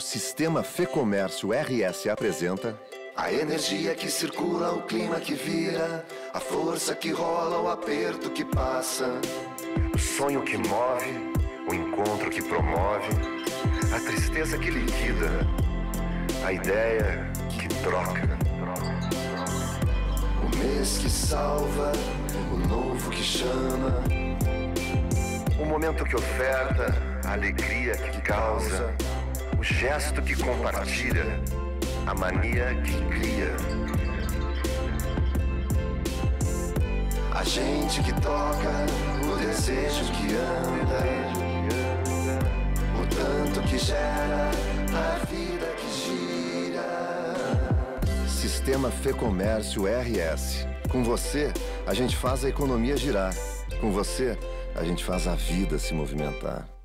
O Sistema Fê Comércio RS apresenta A energia que circula, o clima que vira, a força que rola, o aperto que passa. O sonho que move, o encontro que promove, a tristeza que liquida, a ideia que troca. O mês que salva, o novo que chama. O momento que oferta, a alegria que causa, o gesto que compartilha, a mania que cria. A gente que toca, o desejo que anda, o tanto que gera, a vida que gira. Sistema Fê Comércio RS. Com você, a gente faz a economia girar. Com você, a gente faz a vida se movimentar.